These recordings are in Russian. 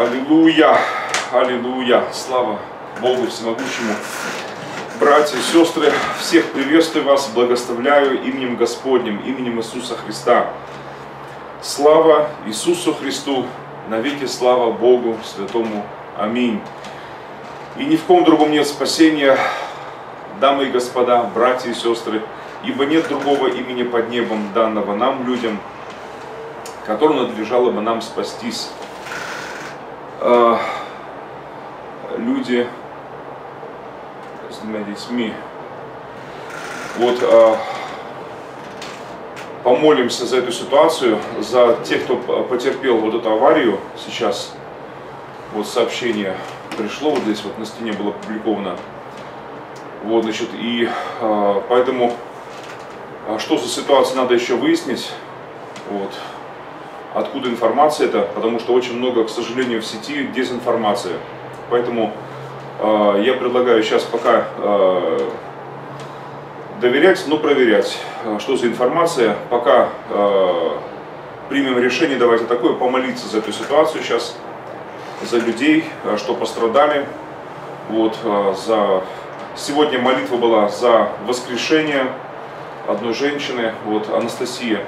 Аллилуйя, аллилуйя, слава Богу Всемогущему. Братья и сестры, всех приветствую вас, благословляю именем Господним, именем Иисуса Христа. Слава Иисусу Христу, навеки слава Богу Святому. Аминь. И ни в ком другом нет спасения, дамы и господа, братья и сестры, ибо нет другого имени под небом данного нам, людям, которому надлежало бы нам спастись. А, люди с двумя детьми. Вот а, помолимся за эту ситуацию, за тех, кто потерпел вот эту аварию сейчас. Вот сообщение пришло, вот здесь вот на стене было опубликовано. Вот, значит, и а, поэтому что за ситуация надо еще выяснить. Вот. Откуда информация это? Потому что очень много, к сожалению, в сети дезинформация. Поэтому э, я предлагаю сейчас пока э, доверять, но проверять, что за информация. Пока э, примем решение, давайте такое, помолиться за эту ситуацию сейчас, за людей, что пострадали. Вот, за... Сегодня молитва была за воскрешение одной женщины, вот, Анастасия.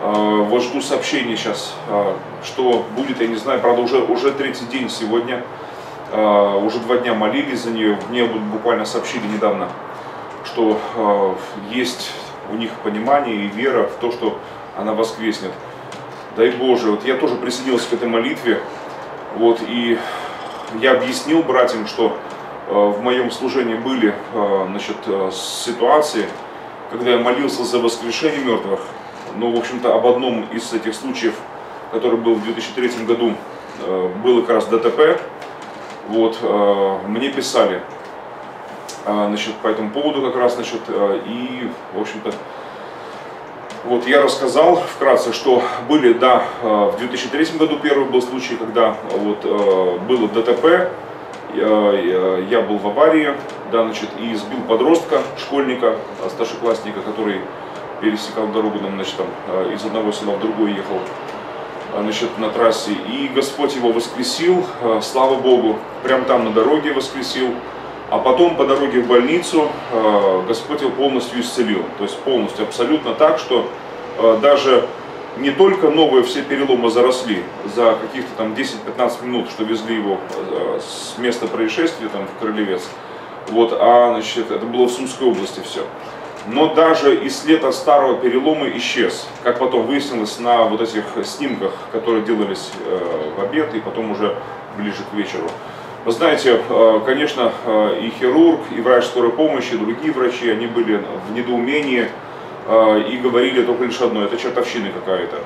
А, вот жду сообщений сейчас, а, что будет, я не знаю, правда уже, уже третий день сегодня, а, уже два дня молились за нее, мне буквально сообщили недавно, что есть у них понимание и вера в то, что она воскреснет. Дай Боже, вот я тоже присоединился к этой молитве, вот, и я объяснил братьям, что в моем служении были значит, ситуации, когда я молился за воскрешение мертвых, но, в общем-то, об одном из этих случаев, который был в 2003 году, э, было как раз ДТП. Вот, э, мне писали э, значит, по этому поводу как раз, значит, и, в общем-то, вот я рассказал вкратце, что были, да, в 2003 году первый был случай, когда вот было ДТП, я был в аварии, да, значит, и сбил подростка, школьника, старшеклассника, который пересекал дорогу нам, значит, там, э, из одного села в другой ехал э, значит, на трассе. И Господь его воскресил, э, слава Богу, прям там на дороге воскресил. А потом по дороге в больницу Господь его полностью исцелил. То есть полностью, абсолютно так, что даже не только новые все переломы заросли за каких-то там 10-15 минут, что везли его с места происшествия там в Крылевец, вот, а значит, это было в Сумской области все но даже и след от старого перелома исчез, как потом выяснилось на вот этих снимках, которые делались э, в обед и потом уже ближе к вечеру. Вы знаете, э, конечно, э, и хирург, и врач скорой помощи, и другие врачи, они были в недоумении и говорили только лишь одно, это чертовщина какая-то.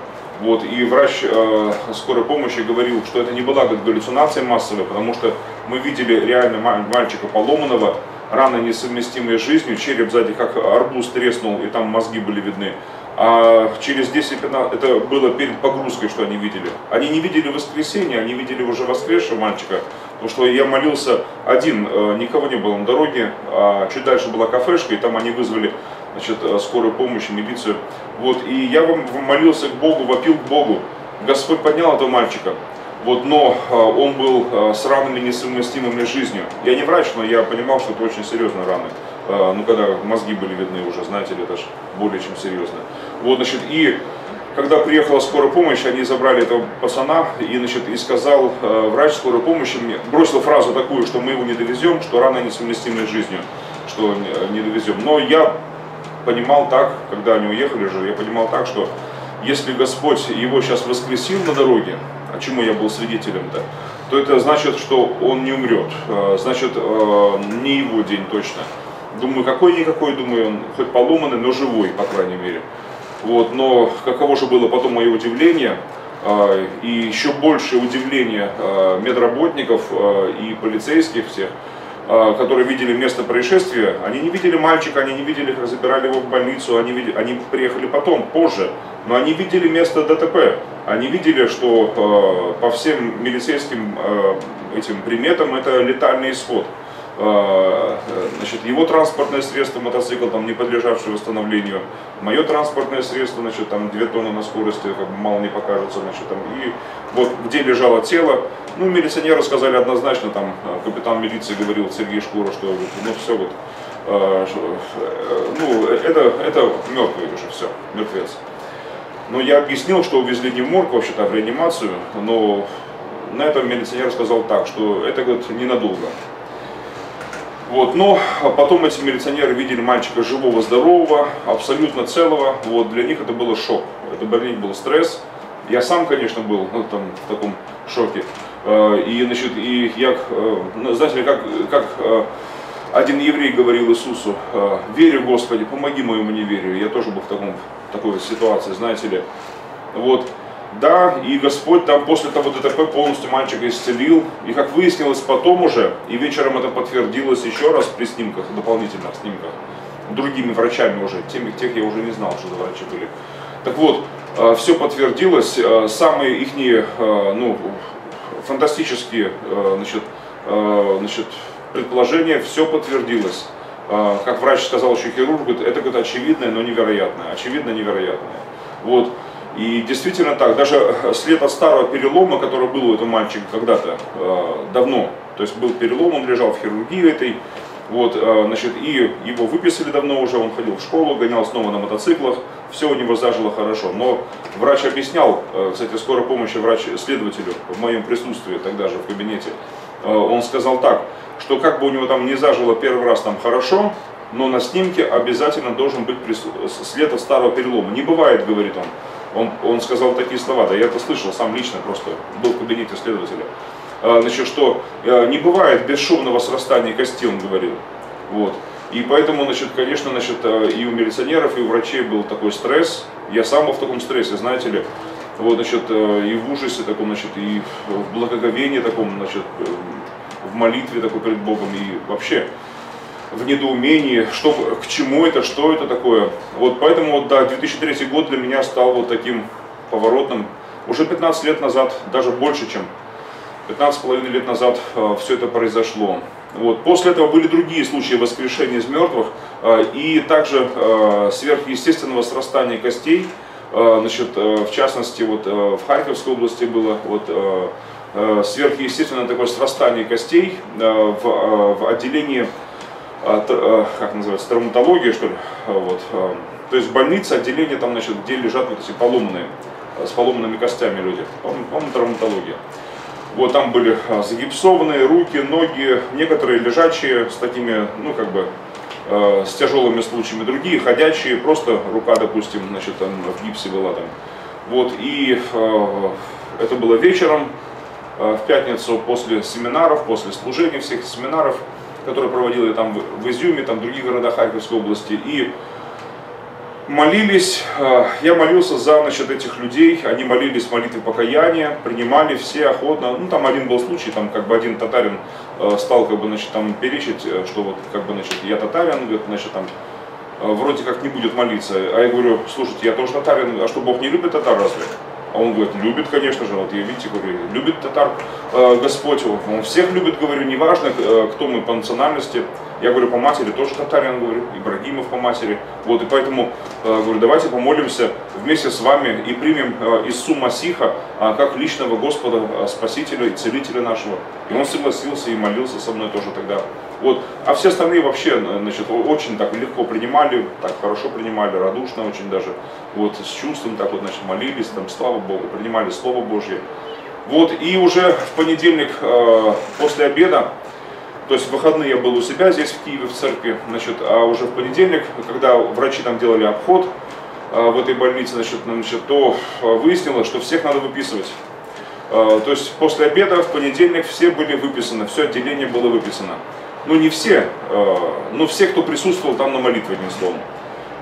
Вот, и врач э, скорой помощи говорил, что это не была как галлюцинация массовая, потому что мы видели реально мальчика поломанного, раны несовместимые с жизнью, череп сзади как арбуз треснул, и там мозги были видны. А через 10-15, это было перед погрузкой, что они видели. Они не видели воскресенье, они видели уже воскресшего мальчика. Потому что я молился один, э, никого не было на дороге, а чуть дальше была кафешка, и там они вызвали значит, э, скорую помощь, милицию. Вот, и я молился к Богу, вопил к Богу. Господь поднял этого мальчика. Вот, но э, он был э, с ранами несовместимыми с жизнью. Я не врач, но я понимал, что это очень серьезные раны. Э, ну, когда мозги были видны уже, знаете ли, это же более чем серьезно. Вот, значит, и когда приехала скорая помощь, они забрали этого пацана, и, значит, и сказал врач скорой помощи мне, бросил фразу такую, что мы его не довезем, что раны несовместимы с жизнью, что не довезем. Но я понимал так, когда они уехали же, я понимал так, что если Господь его сейчас воскресил на дороге, а чему я был свидетелем-то, то это значит, что он не умрет. А, значит, а, не его день точно. Думаю, какой-никакой, думаю, он хоть поломанный, но живой, по крайней мере. Вот, но каково же было потом мое удивление, а, и еще большее удивление медработников и полицейских всех, которые видели место происшествия, они не видели мальчика, они не видели, как забирали его в больницу, они, видели, они приехали потом, позже, но они видели место ДТП, они видели, что э, по всем милицейским э, этим приметам это летальный исход. Э, значит, его транспортное средство, мотоцикл, там, не подлежавший восстановлению, мое транспортное средство, значит, там, 2 тонны на скорости, как бы мало не покажется, значит, там, и вот где лежало тело, ну, милиционеры сказали однозначно, там, капитан милиции говорил Сергей Шкура, что, ну, все, вот, ну, это, это мертвый уже, все, мертвец. Но я объяснил, что увезли не в морг, вообще-то, а в реанимацию, но на этом милиционер сказал так, что это, говорит, ненадолго. Вот, но потом эти милиционеры видели мальчика живого, здорового, абсолютно целого. Вот, для них это было шок. Это для них был стресс. Я сам, конечно, был ну, там, в таком шоке. Э, и, значит, и я, э, ну, знаете ли, как, как э, один еврей говорил Иисусу, верю Господи, помоги моему неверию. Я тоже был в таком, такой ситуации, знаете ли. Вот. Да, и Господь там после того ДТП полностью мальчика исцелил. И как выяснилось потом уже, и вечером это подтвердилось еще раз при снимках, дополнительных снимках, другими врачами уже, теми, тех я уже не знал, что за врачи были. Так вот, э, все подтвердилось, э, самые их э, ну, фантастические значит, значит, предположения, все подтвердилось. Как врач сказал еще хирург, это говорит, очевидное, но невероятное. Очевидно невероятное. Вот. И действительно так, даже след от старого перелома, который был у этого мальчика когда-то э, давно, то есть был перелом, он лежал в хирургии этой, вот, э, значит, и его выписали давно уже, он ходил в школу, гонял снова на мотоциклах, все у него зажило хорошо. Но врач объяснял, э, кстати, скорой помощи врач-следователю в моем присутствии тогда же в кабинете, он сказал так, что как бы у него там не зажило первый раз там хорошо, но на снимке обязательно должен быть след от старого перелома. Не бывает, говорит он, он, он сказал такие слова, да я это слышал сам лично, просто был в кабинете следователя. А, значит, что а, не бывает бесшумного срастания кости, он говорил. Вот. И поэтому, значит, конечно, значит, а, и у милиционеров, и у врачей был такой стресс. Я сам был в таком стрессе, знаете ли. Вот, значит, и в ужасе таком, значит, и в благоговении таком, значит, э, в молитве такой перед Богом, и вообще в недоумении, что, к чему это, что это такое. Вот поэтому, вот, да, 2003 год для меня стал вот таким поворотным. Уже 15 лет назад, даже больше, чем 15,5 лет назад э, все это произошло. Вот. После этого были другие случаи воскрешения из мертвых э, и также э, сверхъестественного срастания костей. Э, значит, э, в частности, вот, э, в Харьковской области было вот, э, э сверхъестественное такое срастание костей э, в, э, в отделении как называется, травматология, что ли, а, вот, то есть больница, отделение там, значит, где лежат вот эти поломанные, с поломанными костями люди, по-моему, травматология. Вот там были загипсованные руки, ноги, некоторые лежачие с такими, ну как бы, с тяжелыми случаями, другие ходячие, просто рука, допустим, значит, там в гипсе была там. Вот, и это было вечером, в пятницу после семинаров, после служения всех семинаров, который проводил там в Изюме, там в других городах Харьковской области. И молились, э, я молился за значит, этих людей, они молились молитвы покаяния, принимали все охотно. Ну, там один был случай, там как бы один татарин э, стал как бы, значит, там перечить, э, что вот как бы, значит, я татарин, говорит, значит, там вроде как не будет молиться. А я говорю, слушайте, я тоже татарин, а что Бог не любит татар разве? А он говорит, любит, конечно же, вот я, видите, говорю, любит татар э, Господь, он всех любит, говорю, неважно, э, кто мы по национальности. Я говорю, по матери тоже татарин, говорю, Ибрагимов по матери. Вот, и поэтому, э, говорю, давайте помолимся вместе с вами и примем э, Иису Масиха э, как личного Господа, Спасителя и Целителя нашего. И он согласился и молился со мной тоже тогда. Вот. А все остальные вообще значит, очень так легко принимали, так хорошо принимали, радушно очень даже, вот, с чувством так вот, значит, молились, там, слава Богу, принимали Слово Божье. Вот, и уже в понедельник э, после обеда, то есть в выходные я был у себя здесь в Киеве в церкви, значит, а уже в понедельник, когда врачи там делали обход э, в этой больнице, значит, значит, то выяснилось, что всех надо выписывать. Э, то есть после обеда в понедельник все были выписаны, все отделение было выписано ну не все, но все, кто присутствовал там на молитве, одним словом.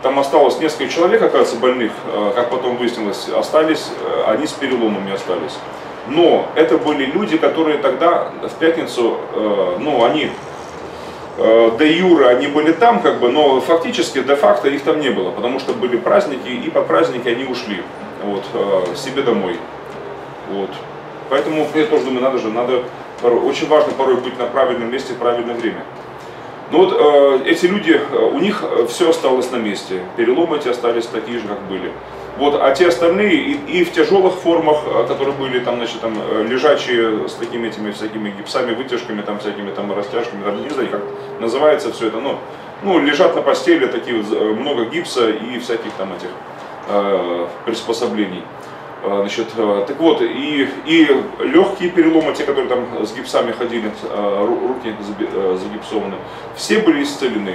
Там осталось несколько человек, оказывается, больных, как потом выяснилось, остались, они с переломами остались. Но это были люди, которые тогда в пятницу, ну они де юра они были там, как бы, но фактически, де-факто их там не было, потому что были праздники, и по праздники они ушли вот, себе домой. Вот. Поэтому я тоже думаю, надо же, надо Порой, очень важно порой быть на правильном месте в правильное время. Но вот э, эти люди, э, у них все осталось на месте. Переломы эти остались такие же, как были. Вот, а те остальные и, и в тяжелых формах, э, которые были там, значит, там э, лежачие с такими этими всякими гипсами, вытяжками, там всякими там растяжками, там, не знаю, как называется все это, но ну, лежат на постели такие э, много гипса и всяких там этих э, приспособлений. Значит, так вот, и, и легкие переломы, те, которые там с гипсами ходили, руки загипсованы, все были исцелены.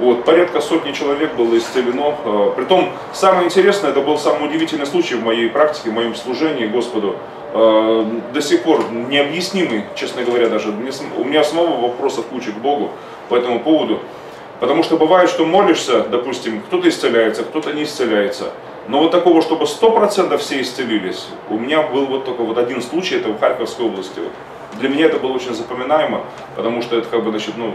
Вот, порядка сотни человек было исцелено. Э, притом, самое интересное, это был самый удивительный случай в моей практике, в моем служении Господу. Э, до сих пор необъяснимый, честно говоря, даже. У меня самого вопросов куча к Богу по этому поводу. Потому что бывает, что молишься, допустим, кто-то исцеляется, кто-то не исцеляется. Но вот такого, чтобы сто процентов все исцелились, у меня был вот только вот один случай, это в Харьковской области. Для меня это было очень запоминаемо, потому что это как бы, значит, ну,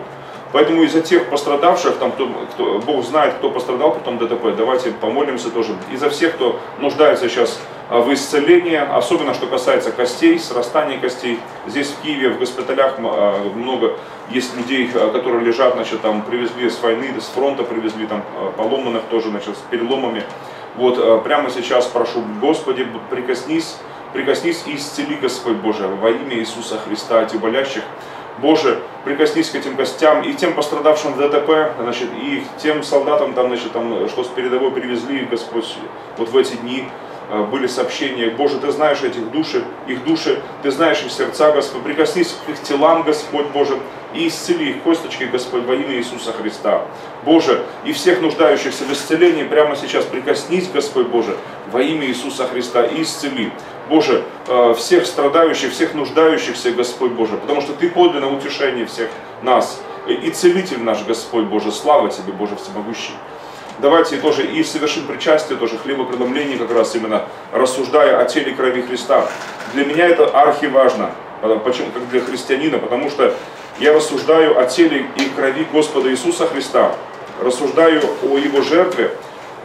Поэтому из-за тех пострадавших, там, кто, кто, Бог знает, кто пострадал потом ДТП, давайте помолимся тоже. И за всех, кто нуждается сейчас а, в исцелении, особенно что касается костей, срастания костей. Здесь в Киеве, в госпиталях а, много есть людей, а, которые лежат, значит, там привезли с войны, с фронта привезли, там поломанных тоже, значит, с переломами. Вот прямо сейчас прошу, Господи, прикоснись, прикоснись и исцели, Господь Боже, во имя Иисуса Христа, этих болящих. Боже, прикоснись к этим гостям и тем пострадавшим в ДТП, значит, и тем солдатам, там, значит, там, что с передовой привезли, Господь, вот в эти дни э, были сообщения. Боже, Ты знаешь этих души, их души, Ты знаешь их сердца, Господь. Прикоснись к их телам, Господь Боже, и исцели их косточки, Господь, во имя Иисуса Христа. Боже, и всех нуждающихся в исцелении прямо сейчас прикоснись, Господь Боже, во имя Иисуса Христа и исцели. Боже, э, всех страдающих, всех нуждающихся, Господь Боже, потому что Ты подлинно утешение всех нас и целитель наш, Господь Боже, слава Тебе, Боже Всемогущий. Давайте тоже и совершим причастие, тоже хлебопреломление, как раз именно рассуждая о теле крови Христа. Для меня это архиважно, почему, как для христианина, потому что я рассуждаю о теле и крови Господа Иисуса Христа, рассуждаю о Его жертве.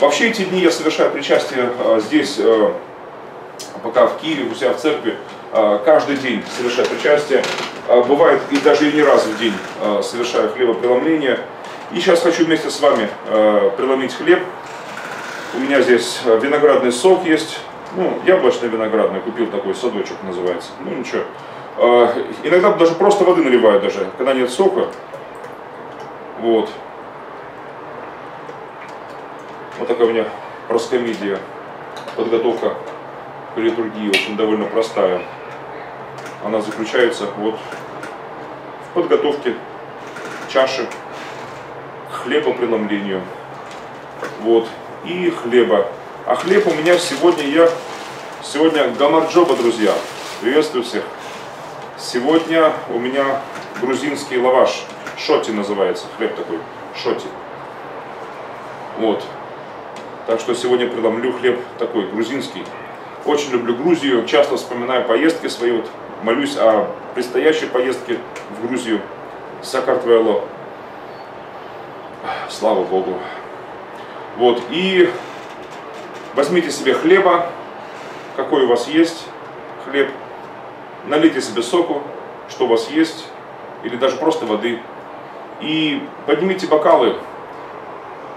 Вообще эти дни я совершаю причастие э, здесь, э, пока в Киеве, у себя в церкви, э, каждый день совершаю причастие. Э, бывает и даже и не раз в день э, совершаю хлебопреломление. И сейчас хочу вместе с вами преломить хлеб. У меня здесь виноградный сок есть, ну, яблочный виноградный, купил такой садочек называется. Ну ничего. Иногда даже просто воды наливаю даже, когда нет сока. Вот. Вот такая у меня раскомедия, подготовка литургии очень довольно простая. Она заключается вот в подготовке чаши к хлебопреломлению. Вот. И хлеба. А хлеб у меня сегодня я... Сегодня гамарджоба, друзья. Приветствую всех. Сегодня у меня грузинский лаваш. Шоти называется. Хлеб такой. Шоти. Вот. Так что сегодня преломлю хлеб такой грузинский. Очень люблю Грузию, часто вспоминаю поездки свои, вот, молюсь о предстоящей поездке в Грузию, Сакартвело. Слава Богу. Вот, и возьмите себе хлеба, какой у вас есть хлеб, налейте себе соку, что у вас есть, или даже просто воды, и поднимите бокалы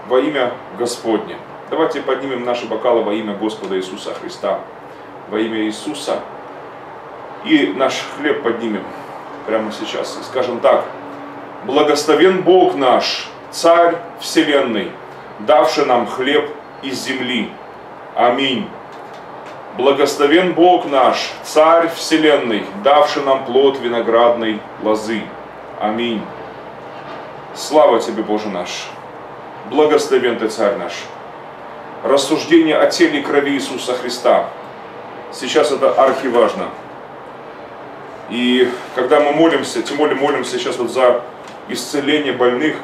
во имя Господне. Давайте поднимем наши бокалы во имя Господа Иисуса Христа во имя Иисуса. И наш хлеб поднимем прямо сейчас. И скажем так, благословен Бог наш, Царь Вселенной, давший нам хлеб из земли. Аминь. Благословен Бог наш, Царь Вселенной, давший нам плод виноградной лозы. Аминь. Слава Тебе, Боже наш. Благословен Ты, Царь наш. Рассуждение о теле и крови Иисуса Христа – Сейчас это архиважно. И когда мы молимся, тем более молимся сейчас вот за исцеление больных,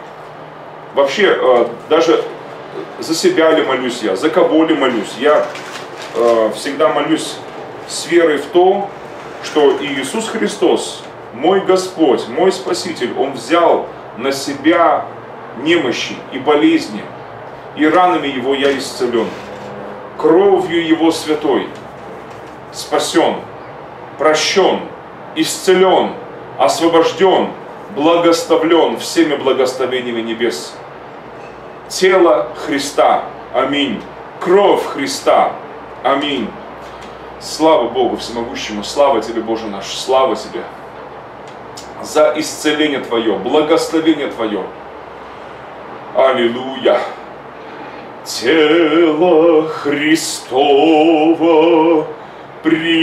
вообще э, даже за себя ли молюсь я, за кого ли молюсь, я э, всегда молюсь с верой в то, что Иисус Христос, мой Господь, мой Спаситель, Он взял на себя немощи и болезни, и ранами Его я исцелен, кровью Его святой – спасен, прощен, исцелен, освобожден, благословлен всеми благословениями небес. Тело Христа. Аминь. Кровь Христа. Аминь. Слава Богу Всемогущему, слава Тебе, Боже наш, слава Тебе за исцеление Твое, благословение Твое. Аллилуйя. Тело Христово примите,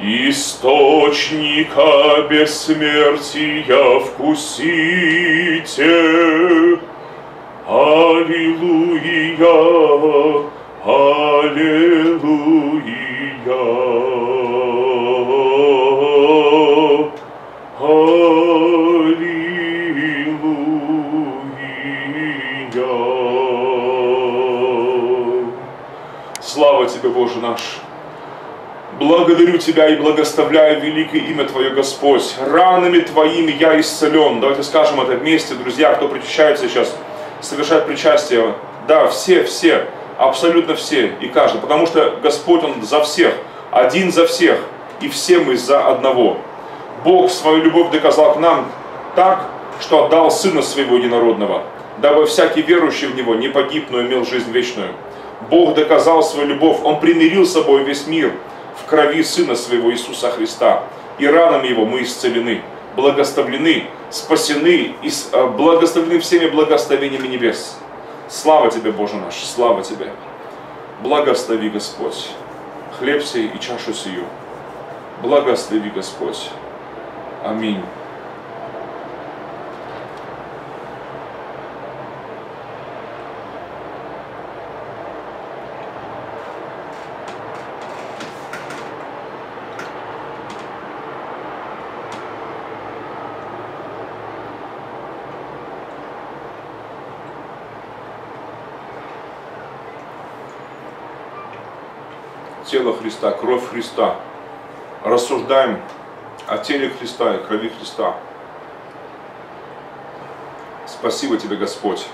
Источника бессмертия вкусите. Аллилуйя, Аллилуйя. Тебе, Боже наш! Благодарю Тебя и благословляю великое имя Твое, Господь. Ранами Твоими я исцелен. Давайте скажем это вместе, друзья, кто причащается сейчас, совершает причастие. Да, все, все, абсолютно все и каждый. Потому что Господь, Он за всех, один за всех, и все мы за одного. Бог свою любовь доказал к нам так, что отдал Сына Своего Единородного, дабы всякий верующий в Него не погиб, но имел жизнь вечную. Бог доказал свою любовь, Он примирил с собой весь мир в крови Сына Своего Иисуса Христа. И ранами Его мы исцелены, благословлены, спасены э, благословлены всеми благословениями небес. Слава Тебе, Боже наш, слава Тебе. Благослови, Господь, хлеб сей и чашу сию. Благослови, Господь. Аминь. Тело Христа, кровь Христа. Рассуждаем о теле Христа и крови Христа. Спасибо тебе, Господь.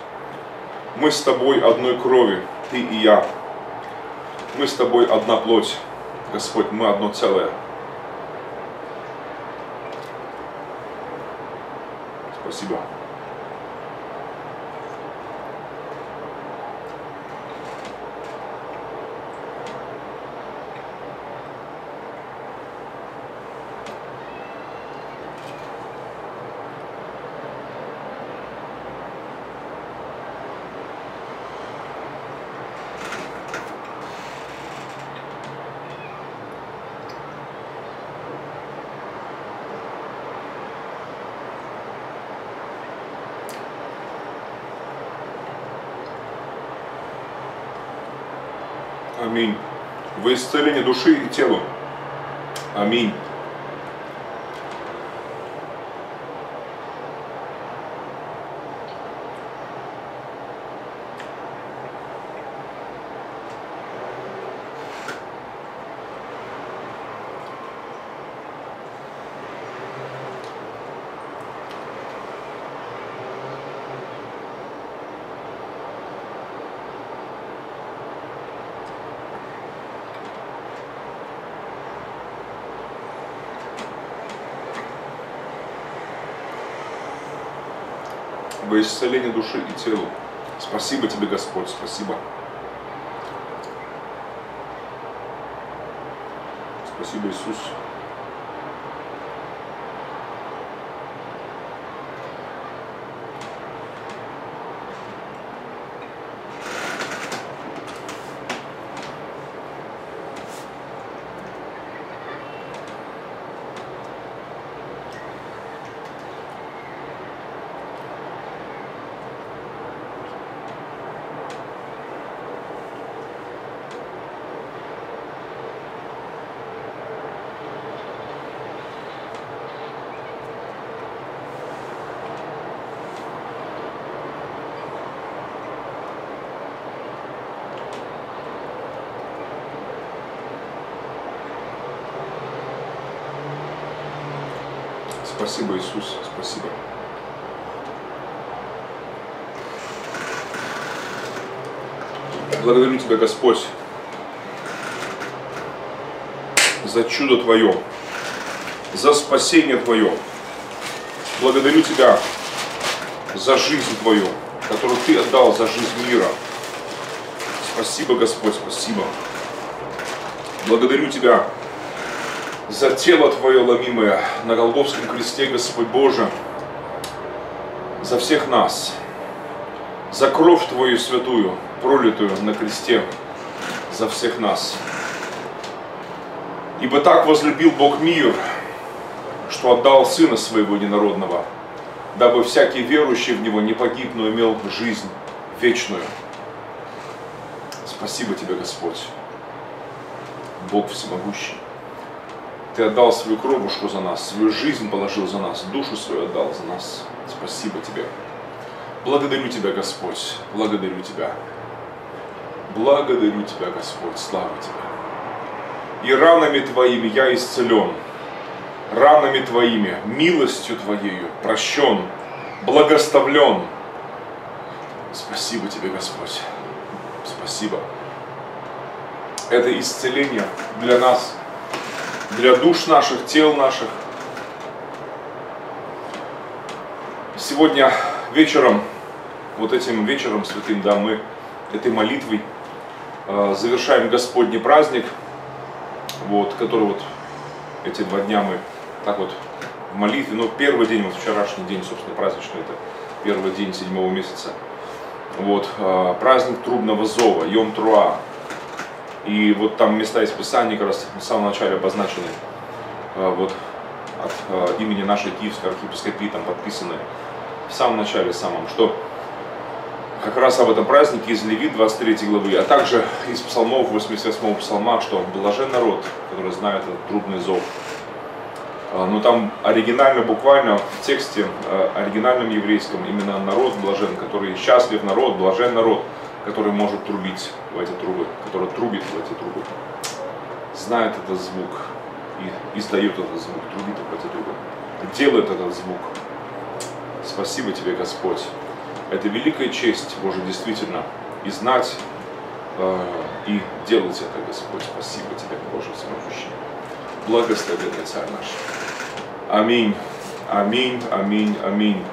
Мы с тобой одной крови, ты и я. Мы с тобой одна плоть. Господь, мы одно целое. Спасибо. Аминь. Во исцеление души и тела. Аминь. во исцеление души и тела. Спасибо тебе, Господь, спасибо. Спасибо, Иисус. Спасибо, Иисус, спасибо. Благодарю Тебя, Господь, за чудо Твое, за спасение Твое. Благодарю Тебя за жизнь Твою, которую Ты отдал за жизнь мира. Спасибо, Господь, спасибо. Благодарю Тебя за тело Твое ломимое на Голговском кресте, Господь Боже, за всех нас, за кровь Твою святую, пролитую на кресте, за всех нас. Ибо так возлюбил Бог мир, что отдал Сына Своего Ненародного, дабы всякий верующий в Него не погиб, но имел жизнь вечную. Спасибо Тебе, Господь, Бог всемогущий. Ты отдал свою кровушку за нас, свою жизнь положил за нас, душу свою отдал за нас. Спасибо Тебе. Благодарю Тебя, Господь, благодарю Тебя. Благодарю Тебя, Господь, слава Тебе. И ранами Твоими я исцелен, ранами Твоими, милостью Твоею прощен, благоставлен. Спасибо Тебе, Господь. Спасибо. Это исцеление для нас, для душ наших, тел наших. Сегодня вечером, вот этим вечером святым, да, мы этой молитвой э, завершаем Господний праздник, вот, который вот эти два дня мы так вот в молитве, ну, первый день, вот вчерашний день, собственно, праздничный, это первый день седьмого месяца, вот, э, праздник трубного зова, Йом Труа, и вот там места из Писания как раз в самом начале обозначены, э, вот, от имени нашей Киевской архиепископии там подписаны в самом начале самом, что как раз об этом празднике из Левит 23 главы, а также из псалмов 88 псалма, что блажен народ, который знает этот трудный зов. А, но там оригинально, буквально в тексте, а, оригинальном еврейском, именно народ блажен, который счастлив народ, блажен народ, который может трубить в эти трубы, который трубит в эти трубы, знает этот звук и издает этот звук, трубит в эти трубы, делает этот звук. Спасибо тебе, Господь. Это великая честь, Боже, действительно, и знать, э, и делать это, Господь. Спасибо Тебе, Боже, всемогущий. Благословенный Царь наш. Аминь, аминь, аминь, аминь.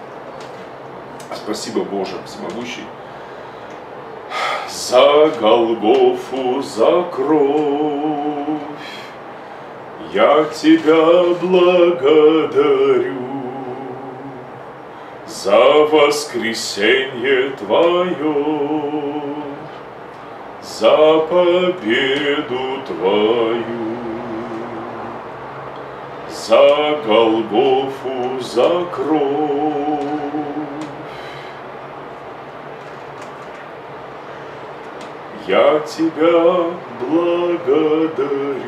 Спасибо, Боже, всемогущий. За Голгофу, за кровь я Тебя благодарю за воскресенье Твое, за победу Твою, за Голгофу, за кровь. Я Тебя благодарю,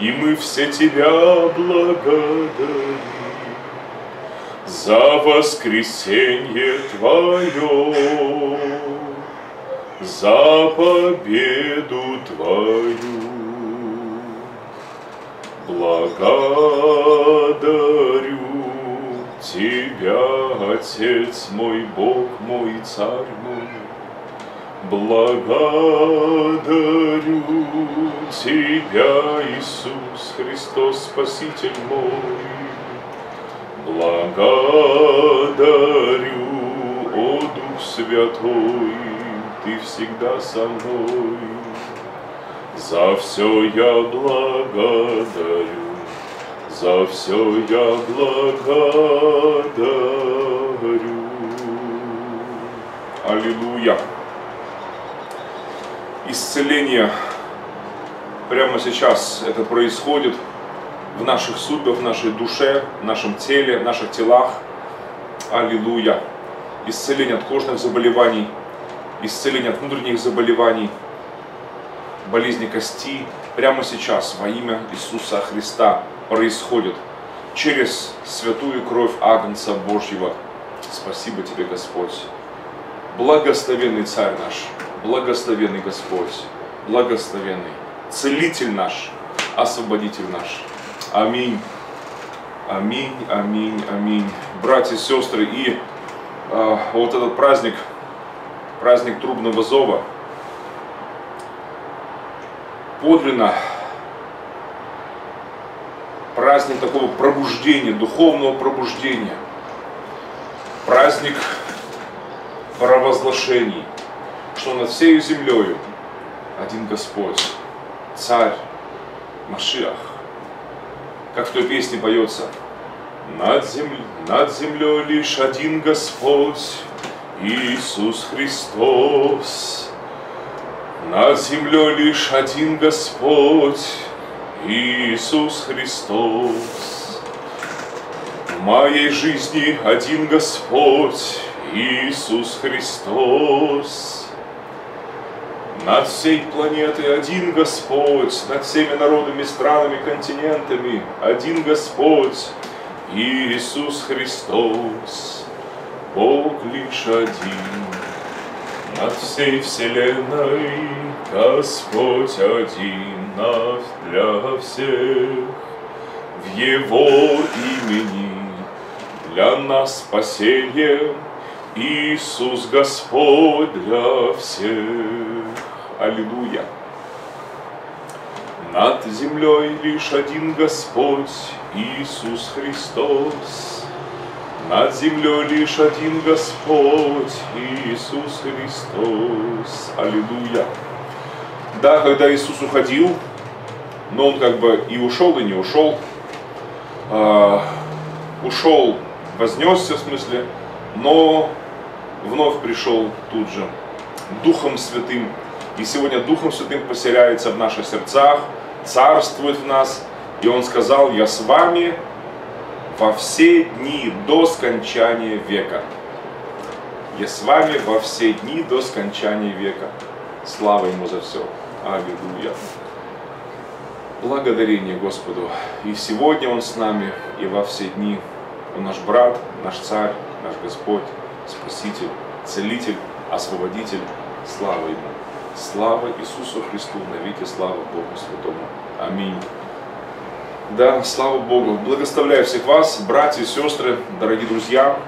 и мы все Тебя благодарим за воскресенье Твое, за победу Твою. Благодарю Тебя, Отец мой, Бог мой, Царь мой. Благодарю Тебя, Иисус Христос, Спаситель мой. Благодарю, о Дух Святой, Ты всегда со мной. За все я благодарю, за все я благодарю. Аллилуйя. Исцеление прямо сейчас это происходит – в наших судьбах, в нашей душе, в нашем теле, в наших телах. Аллилуйя. Исцеление от кожных заболеваний, исцеление от внутренних заболеваний, болезни кости прямо сейчас во имя Иисуса Христа происходит через святую кровь Агнца Божьего. Спасибо Тебе, Господь. Благословенный Царь наш, благословенный Господь, благословенный Целитель наш, Освободитель наш. Аминь. Аминь, аминь, аминь. Братья сестры, и э, вот этот праздник, праздник трубного зова, подлинно праздник такого пробуждения, духовного пробуждения. Праздник провозглашений, что над всей землею один Господь, Царь, Машиах. Как в той песне поется, над, землей, над землей лишь один Господь, Иисус Христос. Над землей лишь один Господь, Иисус Христос. В моей жизни один Господь, Иисус Христос. Над всей планетой один Господь, над всеми народами, странами, континентами один Господь, Иисус Христос. Бог лишь один, над всей вселенной Господь один для всех. В Его имени для нас спасение Иисус Господь для всех. Аллилуйя. Над землей лишь один Господь, Иисус Христос. Над землей лишь один Господь, Иисус Христос. Аллилуйя. Да, когда Иисус уходил, но Он как бы и ушел, и не ушел. А, ушел, вознесся в смысле, но вновь пришел тут же Духом Святым. И сегодня Духом Святым поселяется в наших сердцах, царствует в нас. И Он сказал, я с вами во все дни до скончания века. Я с вами во все дни до скончания века. Слава Ему за все. Аллилуйя. Благодарение Господу. И сегодня Он с нами, и во все дни. Он наш брат, наш царь, наш Господь, Спаситель, Целитель, Освободитель. Слава Ему. Слава Иисусу Христу, навеки слава Богу Святому. Аминь. Да, слава Богу. Благословляю всех вас, братья и сестры, дорогие друзья,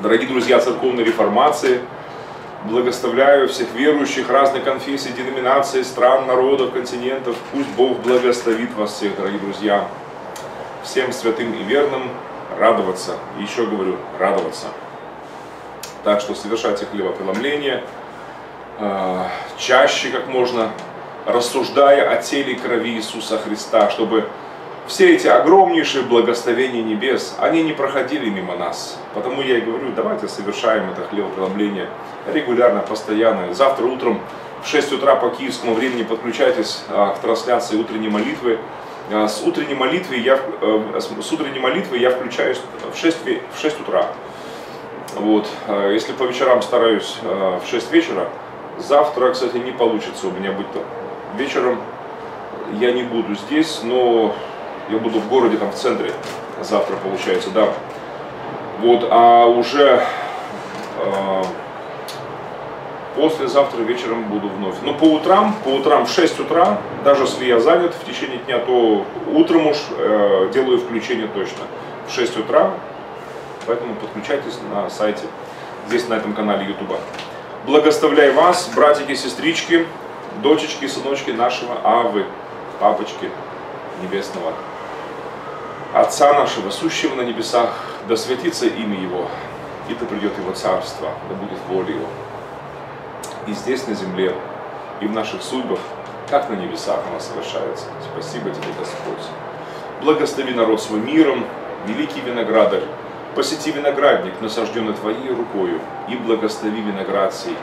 дорогие друзья церковной реформации. Благословляю всех верующих разных конфессий, деноминаций, стран, народов, континентов. Пусть Бог благословит вас всех, дорогие друзья. Всем святым и верным радоваться. И еще говорю, радоваться. Так что совершайте хлебопреломление чаще как можно, рассуждая о теле и крови Иисуса Христа, чтобы все эти огромнейшие благословения небес, они не проходили мимо нас. Потому я и говорю, давайте совершаем это хлебопреломление регулярно, постоянно. Завтра утром в 6 утра по киевскому времени подключайтесь а, к трансляции утренней молитвы. А, с утренней молитвы я, э, с утренней молитвы я включаюсь в 6, в 6 утра. Вот. А, если по вечерам стараюсь в 6 вечера, завтра, кстати, не получится у меня быть там. Вечером я не буду здесь, но я буду в городе, там в центре, завтра получается, да. Вот, а уже э, послезавтра вечером буду вновь. Но по утрам, по утрам в 6 утра, даже если я занят в течение дня, то утром уж э, делаю включение точно. В 6 утра, поэтому подключайтесь на сайте, здесь на этом канале YouTube. Благословляю вас, братики сестрички, дочечки и сыночки нашего Авы, папочки небесного. Отца нашего, сущего на небесах, да светится имя Его, и да придет Его царство, да будет воля Его. И здесь на земле, и в наших судьбах, как на небесах она совершается. Спасибо тебе, Господь. Благослови народ свой миром, великий виноградарь, посети виноградник, насажденный Твоей рукою, и благослови виноград сей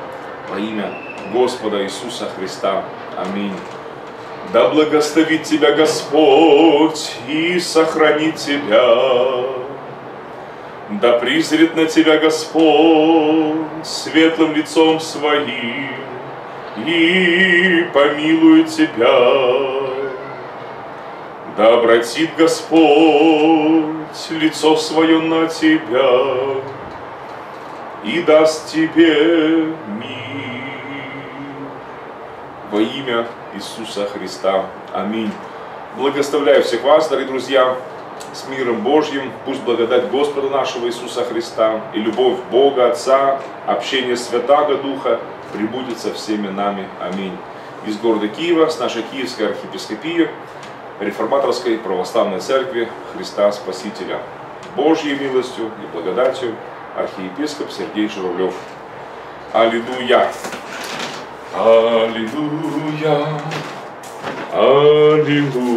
во имя Господа Иисуса Христа. Аминь. Да благословит тебя Господь и сохранит тебя. Да призрит на тебя Господь светлым лицом своим и помилует тебя. Да обратит Господь лицо свое на тебя и даст тебе мир. Во имя Иисуса Христа. Аминь. Благословляю всех вас, дорогие друзья, с миром Божьим. Пусть благодать Господа нашего Иисуса Христа и любовь Бога Отца, общение Святаго Духа прибудет со всеми нами. Аминь. Из города Киева, с нашей Киевской архиепископии, Реформаторской Православной Церкви Христа Спасителя. Божьей милостью и благодатью архиепископ Сергей Журавлев. Аллилуйя! Аллилуйя! Аллилуйя!